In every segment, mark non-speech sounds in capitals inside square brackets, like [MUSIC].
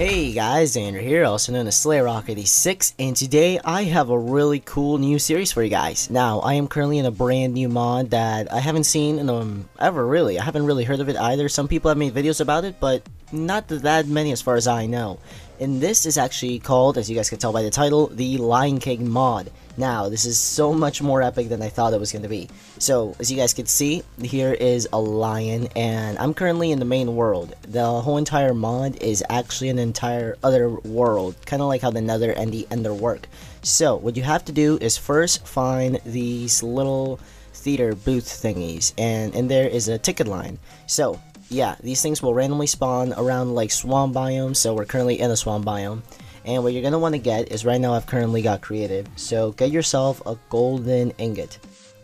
Hey guys, Andrew here, also known as SlayerRock86, and today I have a really cool new series for you guys. Now, I am currently in a brand new mod that I haven't seen in um, ever really. I haven't really heard of it either. Some people have made videos about it, but not that many as far as I know. And this is actually called, as you guys can tell by the title, the Lion King mod. Now, this is so much more epic than I thought it was going to be. So, as you guys can see, here is a lion, and I'm currently in the main world. The whole entire mod is actually an entire other world, kind of like how the Nether and the Ender work. So, what you have to do is first find these little theater booth thingies, and in there is a ticket line. So, yeah, these things will randomly spawn around like swamp biomes, so we're currently in a swamp biome. And what you're going to want to get is right now I've currently got creative. So get yourself a golden ingot.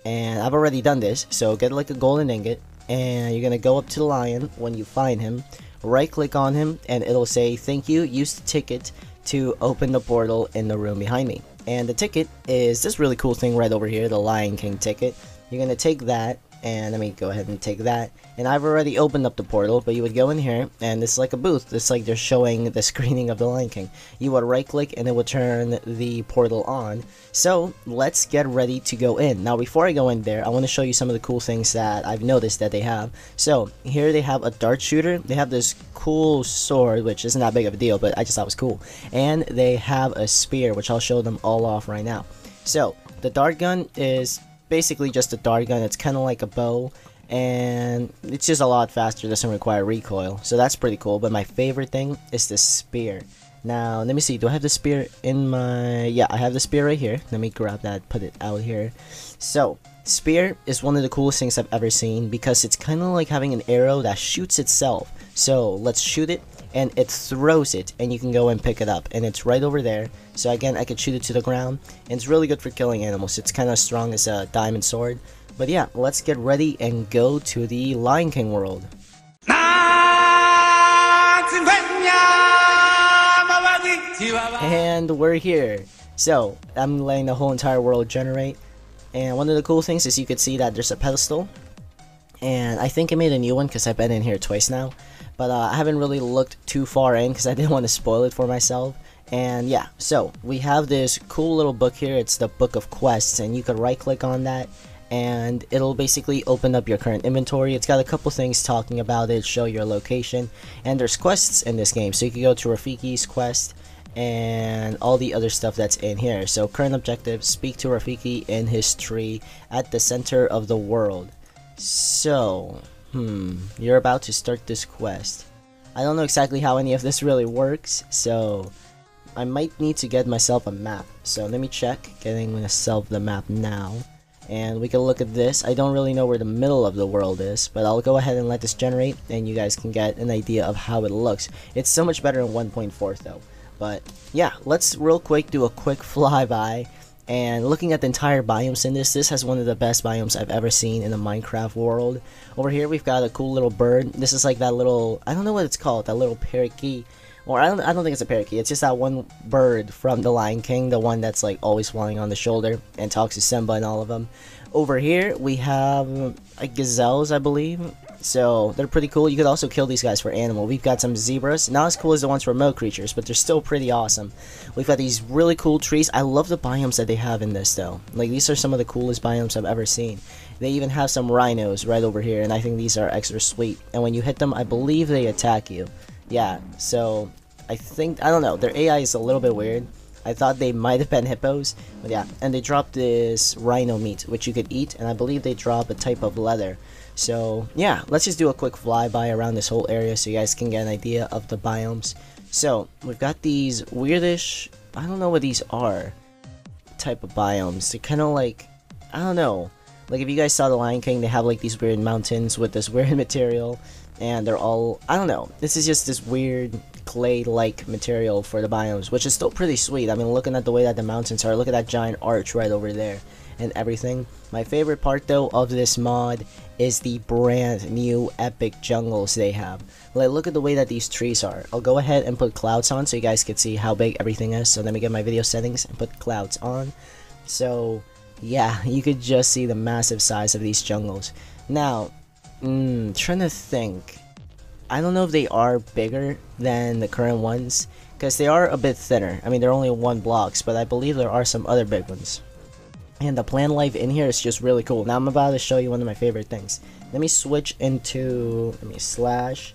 And I've already done this. So get like a golden ingot. And you're going to go up to the lion when you find him. Right click on him and it'll say thank you. Use the ticket to open the portal in the room behind me. And the ticket is this really cool thing right over here. The Lion King ticket. You're going to take that and let me go ahead and take that. And I've already opened up the portal but you would go in here and it's like a booth. It's like they're showing the [LAUGHS] screening of the Lion King. You would right click and it would turn the portal on. So let's get ready to go in. Now before I go in there I want to show you some of the cool things that I've noticed that they have. So here they have a dart shooter. They have this cool sword which isn't that big of a deal but I just thought was cool. And they have a spear which I'll show them all off right now. So the dart gun is basically just a dart gun. It's kind of like a bow, and it's just a lot faster. Doesn't require recoil, so that's pretty cool. But my favorite thing is the spear. Now, let me see. Do I have the spear in my... Yeah, I have the spear right here. Let me grab that, put it out here. So, spear is one of the coolest things I've ever seen because it's kind of like having an arrow that shoots itself. So, let's shoot it and it throws it and you can go and pick it up. And it's right over there. So again I could shoot it to the ground. And it's really good for killing animals. It's kind of strong as a diamond sword. But yeah let's get ready and go to the Lion King world. And we're here. So I'm letting the whole entire world generate. And one of the cool things is you could see that there's a pedestal. And I think I made a new one because I've been in here twice now but uh, I haven't really looked too far in because I didn't want to spoil it for myself. And yeah, so we have this cool little book here. It's the Book of Quests, and you can right click on that and it'll basically open up your current inventory. It's got a couple things talking about it, show your location, and there's quests in this game. So you can go to Rafiki's quest and all the other stuff that's in here. So current objective, speak to Rafiki in his tree at the center of the world. So, Hmm, you're about to start this quest. I don't know exactly how any of this really works, so I might need to get myself a map. So let me check, getting myself the map now. And we can look at this. I don't really know where the middle of the world is, but I'll go ahead and let this generate, and you guys can get an idea of how it looks. It's so much better in 1.4 though. But yeah, let's real quick do a quick [LAUGHS] flyby and looking at the entire biomes in this, this has one of the best biomes I've ever seen in the Minecraft world. Over here we've got a cool little bird. This is like that little, I don't know what it's called, that little parakeet. Or I don't, I don't think it's a parakeet, it's just that one bird from the Lion King, the one that's like always flying on the shoulder and talks to Simba and all of them. Over here we have like gazelles, I believe. So they're pretty cool. You could also kill these guys for animal. We've got some zebras, not as cool as the ones from Mo Creatures, but they're still pretty awesome. We've got these really cool trees. I love the biomes that they have in this though. Like these are some of the coolest biomes I've ever seen. They even have some rhinos right over here, and I think these are extra sweet. And when you hit them, I believe they attack you. Yeah, so I think, I don't know, their AI is a little bit weird. I thought they might have been hippos, but yeah. And they dropped this rhino meat, which you could eat, and I believe they drop a type of leather. So yeah, let's just do a quick flyby around this whole area so you guys can get an idea of the biomes. So we've got these weirdish, I don't know what these are, type of biomes. They're kind of like, I don't know. Like if you guys saw The Lion King, they have like these weird mountains with this [LAUGHS] weird material. And they're all, I don't know. This is just this weird clay-like material for the biomes, which is still pretty sweet. I mean, looking at the way that the mountains are, look at that giant arch right over there. And everything. My favorite part though of this mod is the brand new epic jungles they have. Like look at the way that these trees are. I'll go ahead and put clouds on so you guys can see how big everything is. So let me get my video settings and put clouds on. So yeah, [LAUGHS] you could just see the massive size of these jungles. Now, mm, trying to think. I don't know if they are bigger than the current ones because they are a bit thinner. I mean, they're only one blocks, but I believe there are some other big ones. And the plant life in here is just really cool. Now I'm about to show you one of my favorite things. Let me switch into, let me slash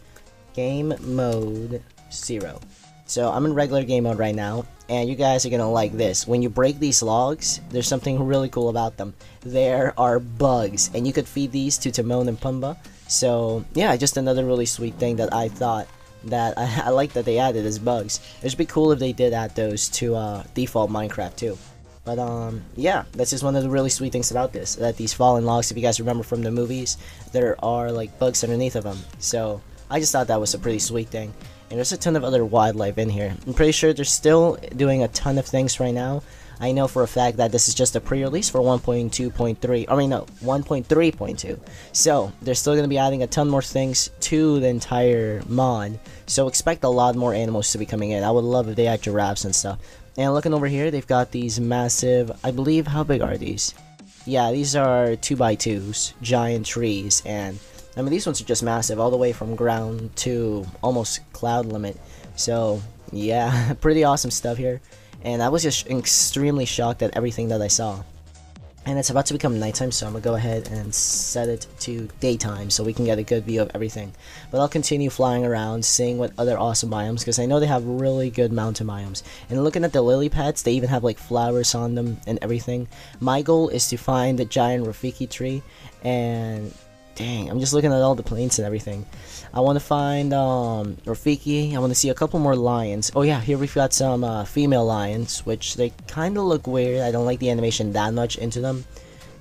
game mode zero. So I'm in regular game mode right now, and you guys are gonna like this. When you break these logs, there's something really cool about them. There are bugs, and you could feed these to Timon and Pumbaa. So yeah, just another really sweet thing that I thought that I, [LAUGHS] I like that they added as bugs. It'd be cool if they did add those to uh, default Minecraft too. But um, yeah, that's just one of the really sweet things about this. That these fallen logs, if you guys remember from the movies, there are like bugs underneath of them. So I just thought that was a pretty sweet thing. And there's a ton of other wildlife in here. I'm pretty sure they're still doing a ton of things right now. I know for a fact that this is just a pre-release for 1.2.3, I mean no, 1.3.2. So, they're still going to be adding a ton more things to the entire mod. So expect a lot more animals to be coming in. I would love if they had giraffes and stuff. And looking over here, they've got these massive, I believe, how big are these? Yeah, these are 2x2s, giant trees, and I mean, these ones are just massive, all the way from ground to almost cloud limit. So, yeah, [LAUGHS] pretty awesome stuff here. And I was just extremely shocked at everything that I saw. And it's about to become nighttime, so I'm gonna go ahead and set it to daytime so we can get a good view of everything. But I'll continue flying around, seeing what other awesome biomes, because I know they have really good mountain biomes. And looking at the lily pads, they even have like flowers on them and everything. My goal is to find the giant Rafiki tree and dang, I'm just looking at all the planes and everything. I want to find um, Rafiki. I want to see a couple more lions. Oh yeah, here we've got some uh, female lions, which they kind of look weird. I don't like the animation that much into them.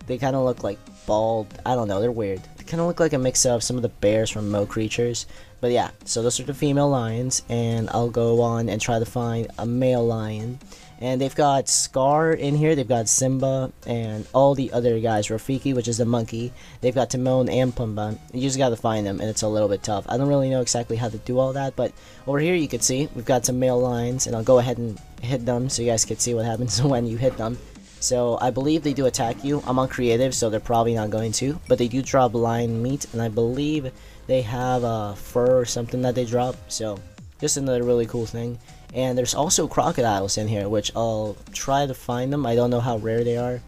They kind of look like bald. I don't know, they're weird. They kind of look like a mix of some of the bears from Mo Creatures. But yeah, so those are the female lions, and I'll go on and try to find a male lion. And they've got Scar in here, they've got Simba, and all the other guys. Rafiki, which is the monkey. They've got Timon and Pumbaa. You just gotta find them, and it's a little bit tough. I don't really know exactly how to do all that, but over here you can see, we've got some male lines, and I'll go ahead and hit them so you guys can see what happens [LAUGHS] when you hit them. So I believe they do attack you. I'm on creative, so they're probably not going to. But they do drop lion meat, and I believe they have a fur or something that they drop. So just another really cool thing. And there's also crocodiles in here, which I'll try to find them. I don't know how rare they are.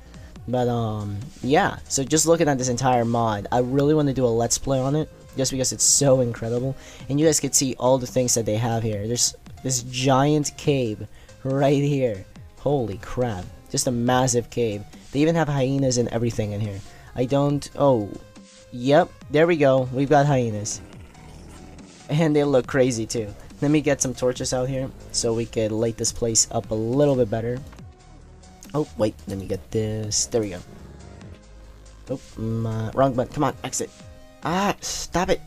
But, um, yeah. So just looking at this entire mod, I really want to do a let's play on it. Just because it's so incredible. And you guys can see all the things that they have here. There's this giant cave right here. Holy crap. Just a massive cave. They even have hyenas and everything in here. I don't... Oh. Yep. There we go. We've got hyenas. And they look crazy too. Let me get some torches out here so we can light this place up a little bit better. Oh, wait, let me get this. There we go. Oh, my, wrong button. Come on, exit. Ah, stop it.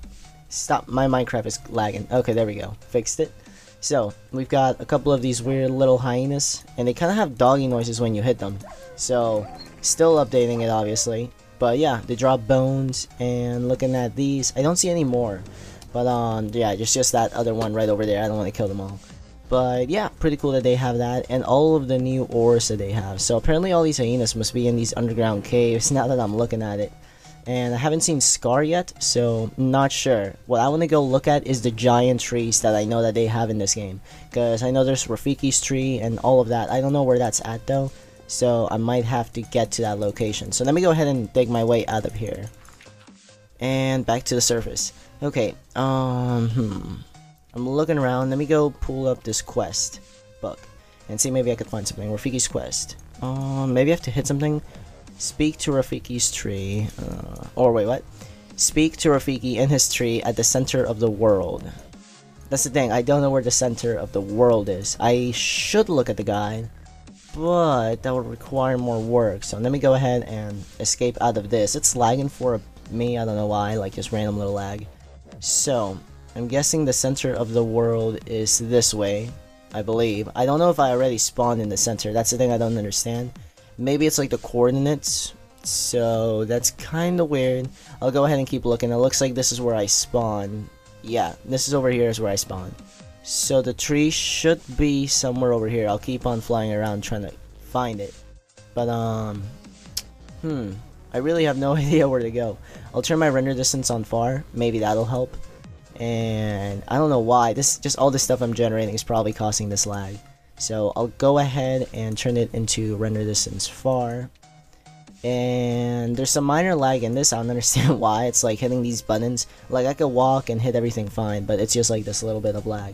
Stop. My Minecraft is lagging. Okay, there we go. Fixed it. So, we've got a couple of these weird little hyenas, and they kind of have doggy noises when you hit them. So, still updating it, obviously. But yeah, they drop bones, and looking at these, I don't see any more. But um, yeah, it's just that other one right over there. I don't want to kill them all. But yeah, pretty cool that they have that and all of the new ores that they have. So apparently all these hyenas must be in these underground caves [LAUGHS] now that I'm looking at it. And I haven't seen Scar yet, so not sure. What I want to go look at is the giant trees that I know that they have in this game. Because I know there's Rafiki's tree and all of that. I don't know where that's at though. So I might have to get to that location. So let me go ahead and dig my way out of here. And back to the surface. Okay, um, hmm. I'm looking around. Let me go pull up this quest book and see maybe I could find something. Rafiki's quest. Um, maybe I have to hit something. Speak to Rafiki's tree. Uh, or wait, what? Speak to Rafiki in his tree at the center of the world. That's the thing. I don't know where the center of the world is. I should look at the guide, but that would require more work. So let me go ahead and escape out of this. It's lagging for me. I don't know why. Like just random little lag. So, I'm guessing the center of the world is this way, I believe. I don't know if I already spawned in the center, that's the thing I don't understand. maybe it's like the coordinates. So that's kind of weird. I'll go ahead and keep looking. It looks like this is where I spawn. Yeah, this is over here is where I spawn. So the tree should be somewhere over here. I'll keep on flying around trying to find it. But, um, hmm, I really have no [LAUGHS] idea where to go. I'll turn my render distance on far. Maybe that'll help. And I don't know why. This just all this stuff I'm generating is probably causing this lag. So I'll go ahead and turn it into render distance far. And there's some minor lag in this. I don't [LAUGHS] understand why. It's like hitting these buttons. Like I could walk and hit everything fine, but it's just like this little bit of lag.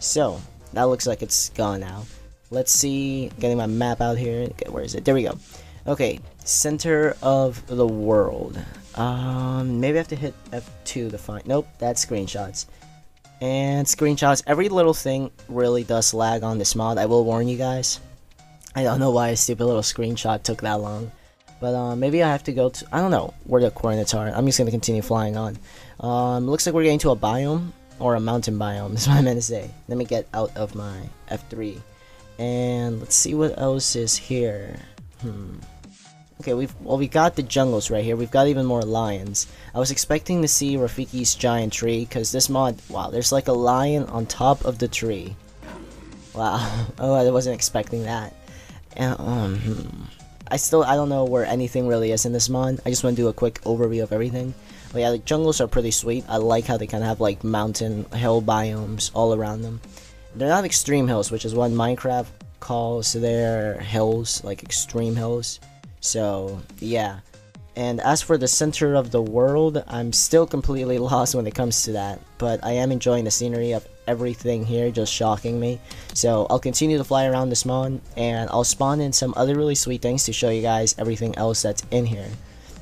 So that looks like it's gone now. Let's see. Getting my map out here. Okay, where is it? There we go. Okay, center of the world. Um, maybe I have to hit F2 to find. Nope, that's screenshots. And screenshots. Every little thing really does lag on this mod. I will warn you guys. I don't know why a stupid little screenshot took that long. But um, maybe I have to go to, I don't know where the coordinates are. I'm just going to continue flying on. Um, looks like we're getting to a biome, or a mountain biome, [LAUGHS] is what I meant to say. Let me get out of my F3. And let's see what else is here. Hmm. Okay, we've well we got the jungles right here. We've got even more lions. I was expecting to see Rafiki's giant tree because this mod, wow, there's like a lion on top of the tree. Wow. [LAUGHS] oh, I wasn't expecting that. And, um. I still I don't know where anything really is in this mod. I just want to do a quick overview of everything. But yeah, the jungles are pretty sweet. I like how they kind of have like mountain hill biomes all around them. They're not extreme hills, which is what Minecraft calls their hills, like extreme hills. So, yeah. And as for the center of the world, I'm still completely [LAUGHS] lost when it comes to that. But I am enjoying the scenery of everything here, just shocking me. So I'll continue to fly around this mod, and I'll spawn in some other really sweet things to show you guys everything else that's in here.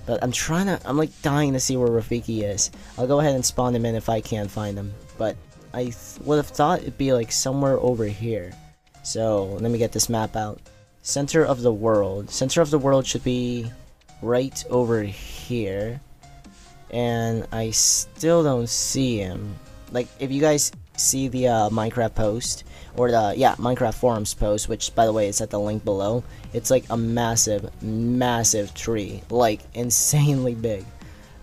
But I'm trying to, I'm like dying to see where Rafiki is. I'll go ahead and spawn him in if I can't find him. But I would have thought it'd be like somewhere over here. So let me get this map out. Center of the world. Center of the world should be right over here. And I still don't see him. Like, if you guys see the uh, Minecraft post, or the, yeah, Minecraft forums post, which, by the way, is at the link below, it's like a massive, massive tree. Like, [LAUGHS] insanely big.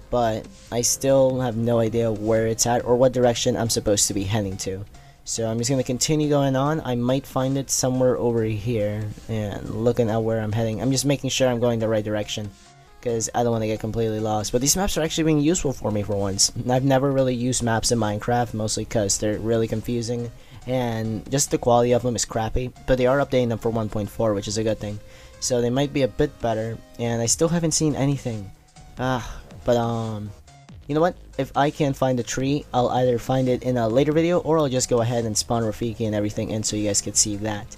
But I still have no idea where it's at, or what direction I'm supposed to be heading to. So I'm just going to continue going on. I might find it somewhere over here. And looking at where I'm heading. I'm just making sure I'm going the right direction. Because I don't want to get completely lost. But these maps are actually being useful for me for once. I've never really used maps in Minecraft. Mostly because they're really confusing. And just the quality of them is crappy. But they are updating them for 1.4 which is a good thing. So they might be a bit better. And I still haven't seen anything. Ah, but um... You know what? If I can't find the tree, I'll either find it in a later video or I'll just go ahead and spawn Rafiki and everything in so you guys can see that.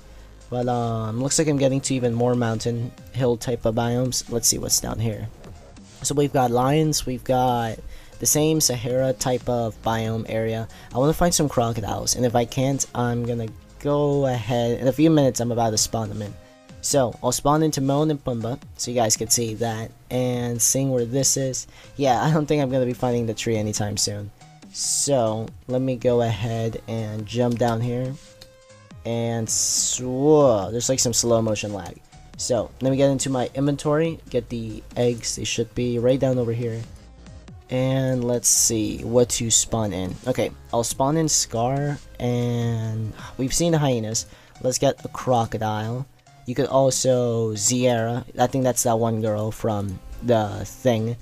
But um, looks like I'm getting to even more mountain hill type of biomes. Let's see what's down here. So we've got lions, we've got the same Sahara type of biome area. I want to find some crocodiles and if I can't, I'm gonna go ahead. In a few minutes, I'm about to spawn them in. So, I'll spawn in Timon and Pumbaa, so you guys can see that, and seeing where this is. Yeah, I don't think I'm going to be finding the tree anytime soon. So, let me go ahead and jump down here. And, whoa, there's like some slow motion lag. So, let me get into my inventory, get the eggs, they should be right down over here. And let's see what to spawn in. Okay, I'll spawn in Scar, and we've seen the hyenas. Let's get a crocodile. You could also Zira. I think that's that one girl from the thing.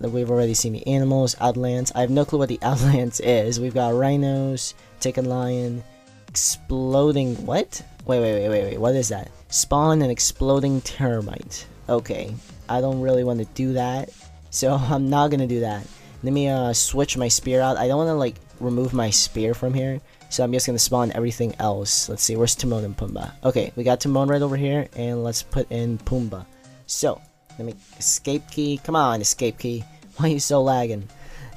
That we've already seen the animals, Outlands. I have no clue what the [LAUGHS] Outlands is. We've got rhinos, chicken lion, exploding what? Wait, wait, wait, wait, wait. What is that? Spawn an exploding termite. Okay, I don't really want to do that, so [LAUGHS] I'm not gonna do that. Let me uh, switch my spear out. I don't want to like remove my spear from here. So I'm just gonna spawn everything else. Let's see, where's Timon and Pumbaa? Okay, we got Timon right over here, and let's put in Pumbaa. So, let me escape key. Come on, escape key. [LAUGHS] Why are you so lagging?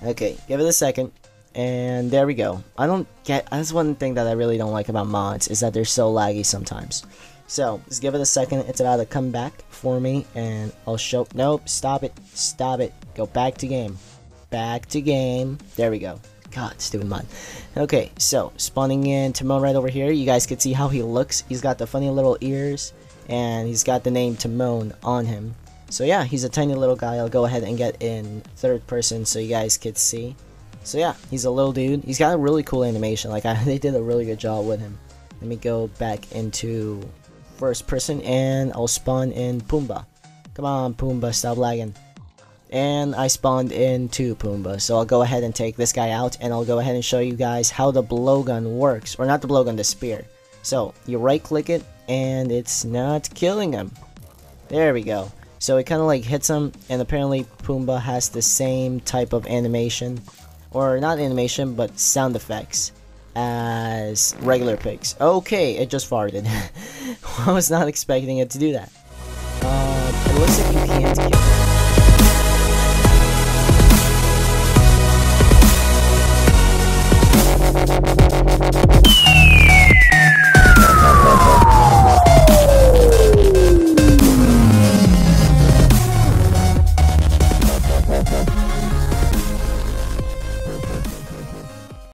Okay, give it a second. And there we go. I don't get, that's one thing that I really don't like about mods, is that they're so laggy sometimes. So, just give it a second, it's about to come back for me, and I'll show, nope, stop it, stop it, go back to game. Back to game, there we go. God, stupid mod. Okay, so spawning in Timon right over here. You guys can see how he looks. He's got the funny little ears, and he's got the name Timon on him. So yeah, he's a tiny little guy. I'll go ahead and get in third person so you guys could see. So yeah, he's a little dude. He's got a really cool animation. Like [LAUGHS] I, they did a really good job with him. Let me go back into first person and I'll spawn in Pumbaa. Come on, Pumbaa, stop lagging. And I spawned into Pumbaa, so I'll go ahead and take this guy out, and I'll go ahead and show you guys how the blowgun works. Or not the blowgun, the spear. So, you right click it, and it's not killing him. There we go. So it kind of like hits him, and apparently Pumbaa has the same type of animation, or not animation, but sound effects as regular pigs. Okay, it just farted. [LAUGHS] I was not expecting it to do that. Uh, it looks like you can't kill